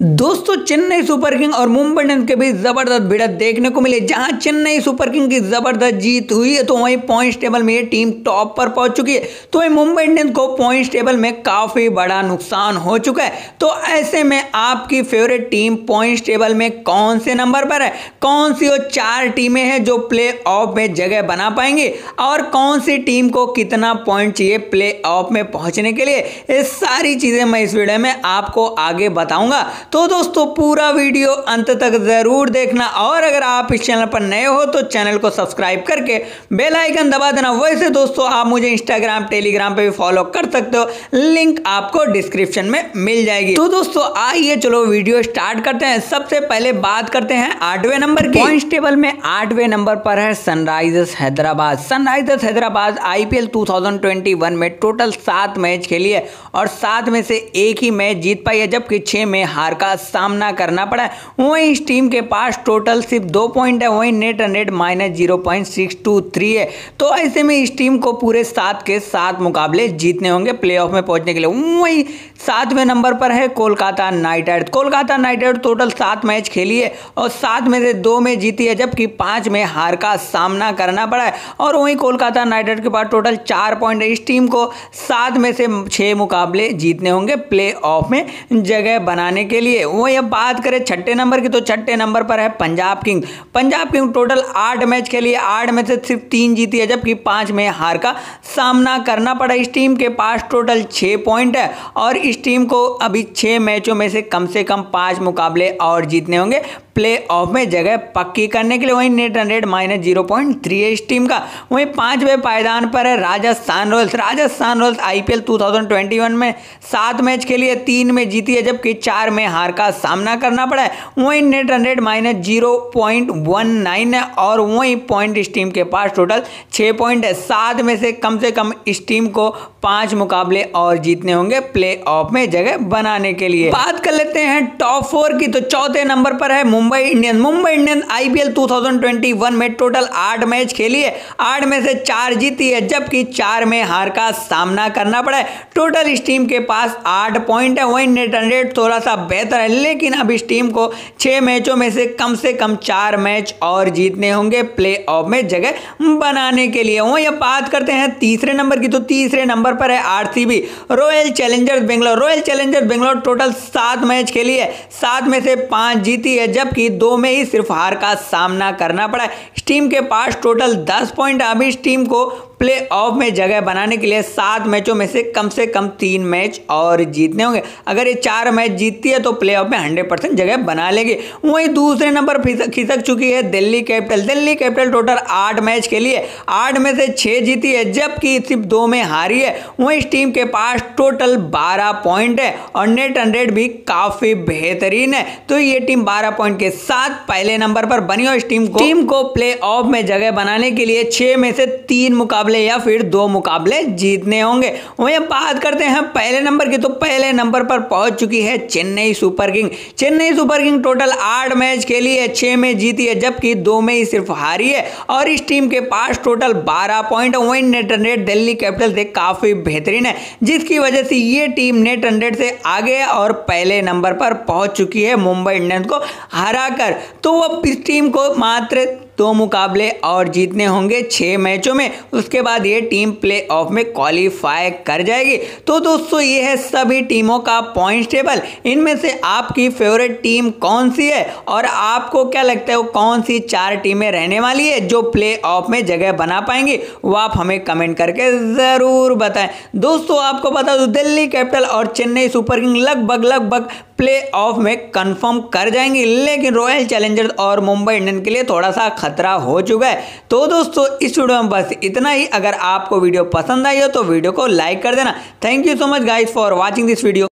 दोस्तों, Chennai Super king और Mumbai Indians के बीच ज़बरदस्त भिड़त देखने को मिली। जहाँ चेन्नई सुपर किंग की ज़बरदस्त जीत हुई है तो वहीं पॉइंट्स टेबल में ये टीम टॉप पर पहुँच चुकी है। तो वहीं मुंबई इंडियंस को पॉइंट्स टेबल में काफ़ी बड़ा नुकसान हो चुका है। तो ऐसे में आपकी फेवरेट टीम पॉइंट्स टेबल में कौन से नंबर पर है? कौन सी वो चार टीमें हैं जो प्ले ऑफ़ में जगह बना पाएँगी? और कौन सी टीम को कितना पॉइंट चाहिए प्ले ऑफ़ में पहुँचने के लिए? ये सारी चीज़ें मैं इस वीडियो में आपको आगे बताऊँगा। तो दोस्तों, पूरा वीडियो अंत तक ज़रूर देखना। और अगर आप इस चैनल पर नए हो तो चैनल को सब्सक्राइब करके बेल आइकन दबा देना। वैसे दोस्तों, आप मुझे इंस्टाग्राम टेलीग्राम पे भी फॉलो कर सकते हो। लिंक आपको डिस्क्रिप्शन में मिल जाएगी। तो दोस्तों, आइए चलो वीडियो स्टार्ट करते हैं। सबसे पहले बात करते हैं आठवें नंबर की। पॉइंट टेबल में आठवें नंबर पर है Sunrisers Hyderabad Sunrisers Hyderabad IPL 2021 में टोटल सात मैच खेली है और सात में से एक ही मैच जीत पाई है, जबकि छह में हार का सामना करना पड़ा। वहीं इस टीम के पास टोटल सिर्फ़ दो पॉइंट है, वहीं net run rate minus zero point six two three है। तो ऐसे में इस टीम को पूरे सात के सात मुकाबले जीतने होंगे प्ले में पहुँचने के लिए। वहीं सातवें नंबर पर है Kolkata Knight Riders. Kolkata Knight Riders total सात मैच खेली है और सात में से दो में जीती है, जबकि पाँच में हार का सामना करना पड़ा है। और वहीं कोलकाता नाइट राइडर्स के पास टोटल चार पॉइंट है। इस टीम को सात में से छह मुकाबले जीतने होंगे प्ले में जगह बनाने के लिए। वही अब बात करें, छठे नंबर की तो छठे नंबर पर है Punjab King. Punjab King total आठ मैच खेली है, आठ में से सिर्फ़ तीन जीती है, जबकि पाँच में हार का सामना करना पड़ा। इस टीम के पास टोटल छः पॉइंट है और इस टीम को अभी छः मैचों में से कम से कम पाँच मुकाबले और जीतने होंगे। प्ले ऑफ़ में जगह पक्की करने के लिए वहीं net rate minus zero point three है इस टीम का वहीं पाँचवें पायदान पर है Rajasthan Royals. Rajasthan Royals IPL 2021 में सात मैच के लिए तीन में जीती है, जबकि चार में हार का सामना करना पड़ा है। वहीं net rate minus zero point one nine है और वहीं पॉइंट इस टीम के पास टोटल छः पॉइंट है सात में से कम से कम इस टीम को पाँच मुकाबले और जीतने होंगे प्ले ऑफ़ में जगह बनाने के लिए। बात कर लेते हैं टॉप फोर की तो चौथे नंबर पर है Mumbai Mumbai Indians. Mumbai Indians IPL 2021 में टोटल आठ मैच खेली है। आठ में से चार जीती है, जबकि चार में हार का सामना करना पड़ा है। टोटल इस टीम के पास आठ पॉइंट है। वहीं नेट रेट थोड़ा सा बेहतर है, लेकिन अब इस टीम को छह मैचों में से कम से कम चार मैच और जीतने होंगे प्ले ऑफ़ में जगह बनाने के लिए। वहीं अब बात करते हैं तीसरे नंबर की तो तीसरे नंबर पर है RCB. Royal Challengers Bangalore. Royal Challengers Bangalore total सात मैच खेली है। सात में से पाँच जीती है, जबकि जबकि दो में ही सिर्फ़ हार का सामना करना पड़ा। इस टीम के पास टोटल दस पॉइंट अभी इस टीम को प्ले ऑफ़ में जगह बनाने के लिए सात मैचों में से कम से कम तीन मैच और जीतने होंगे। अगर ये चार मैच जीतती है तो प्ले ऑफ़ में हंड्रेड परसेंट जगह बना लेगी। वहीं दूसरे नंबर खिसक चुकी है Delhi Capital Delhi Capital total आठ मैच के लिए, आठ में से छः जीती है, जबकि सिर्फ़ दो में हारी है। वहीं इस टीम के पास टोटल बारह पॉइंट है और नेट हंड्रेड भी काफ़ी बेहतरीन है। तो ये टीम बारह पॉइंट के साथ पहले नंबर पर बनी और इस टीम को टीम को प्ले ऑफ़ में जगह बनाने के लिए छः में से तीन मुकाबले मुकाबले या फिर दो मुकाबले जीतने होंगे। वहीं बात करते हैं पहले नंबर की। तो पहले नंबर पर पहुँच चुकी है Chennai Super King. Chennai Super King total आठ मैच खेली है छह में जीती है, जबकि दो में ही सिर्फ़ हारी है। और इस टीम के पास टोटल बारह पॉइंट। वही नेट रन दिल्ली कैपिटल से काफ़ी बेहतरीन है, जिसकी वजह से ये टीम नेट रन से आगे और पहले नंबर पर पहुँच चुकी है मुंबई इंडियंस को हराकर। तो वो इस टीम को मात्र दो मुकाबले और जीतने होंगे छः मैचों में। उसके बाद ये टीम प्ले ऑफ़ में क्वालिफाई कर जाएगी। तो दोस्तों, ये है सभी टीमों का पॉइंट टेबल। इनमें से आपकी फेवरेट टीम कौन सी है और आपको क्या लगता है वो कौन सी चार टीमें रहने वाली है जो प्ले ऑफ़ में जगह बना पाएँगी? वो आप हमें कमेंट करके ज़रूर बताएँ। दोस्तों, आपको बता दो, दिल्ली कैपिटल और चेन्नई सुपर किंग लगभग लगभग प्ले ऑफ़ में कंफर्म कर जाएँगे, लेकिन रॉयल चैलेंजर्स और मुंबई इंडियन के लिए थोड़ा सा खतरा हो चुका है। तो दोस्तों, इस वीडियो में बस इतना ही। अगर आपको वीडियो पसंद आई हो तो वीडियो को लाइक कर देना। Thank you so much guys for watching this video